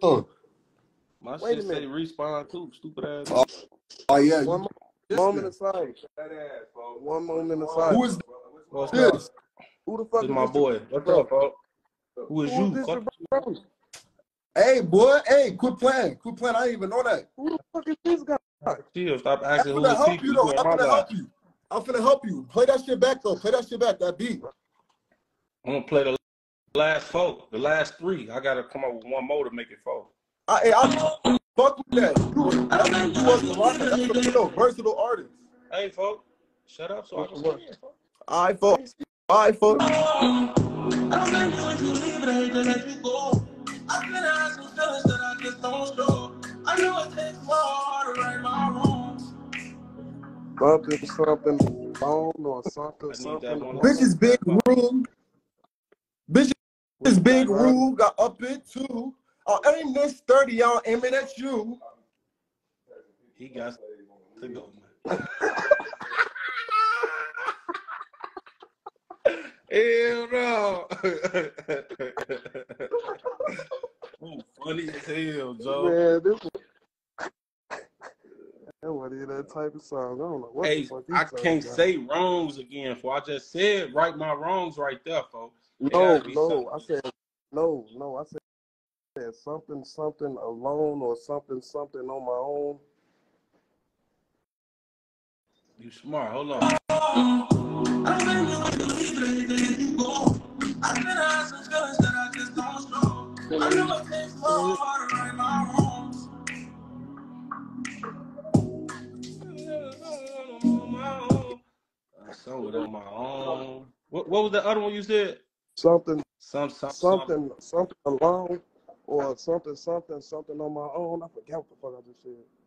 though? My Wait a shit say minute. respawn too, stupid ass. Oh, Oh yeah. One You, mo- moment of silence. One moment of silence. who is What's up? this? Who the fuck This is my this? boy. What's up, folks? Who is Who is you? this bro? Hey boy, hey, quit playing. Quit playing. I didn't even know that. Who the fuck is this guy? Chill, stop asking I'm asking who finna help people. you You though. I'm my finna life. help you. I'm finna help you. Play that shit back though. Play that shit back. That beat. I'm gonna play the last four, the last three. I gotta come up with one more to make it four. I, I fuck with that. You, that's, you was a lot. That's a you know, versatile artist. Hey, folks, shut up so I can What? say it, folks. All right, folks. All right, folks. I don't think you want you to leave it, I hate to let you go. I can have some feelings that I just don't show. I know it takes more to right my wrongs. Something, something, bone or something, I need that something. one. Bitches big rule. Bitches big rule. Got up it too. Oh, aim this 30, y'all aiming at you. He got to go, man. Hell no. Ooh, funny as hell, Joe. Man, this was, that wasn't that type of song. I don't know what Hey, the fuck he I can't about. say wrongs again, for I just said right my wrongs right there, folks. It No, gotta no, I said no, no. I said, said something, something alone or something, something on my own. You smart. Hold on. I I saw it on my own. What, what was the other one you said? Something, Some, some, some. something, something alone or something, something, something on my own. I forgot what the fuck I just said.